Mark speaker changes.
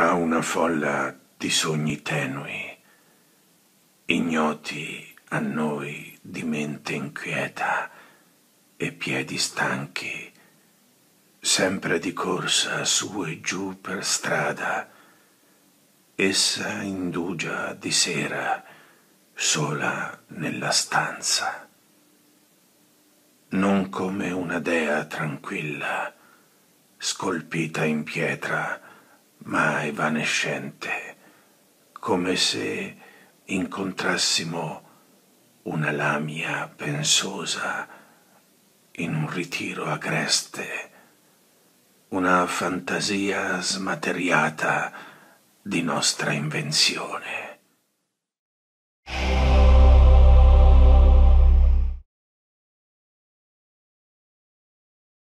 Speaker 1: una folla di sogni tenui, ignoti a noi di mente inquieta e piedi stanchi, sempre di corsa su e giù per strada, essa indugia di sera sola nella stanza. Non come una dea tranquilla, scolpita in pietra, evanescente, come se incontrassimo una lamia pensosa in un ritiro agreste, una fantasia smateriata di nostra invenzione.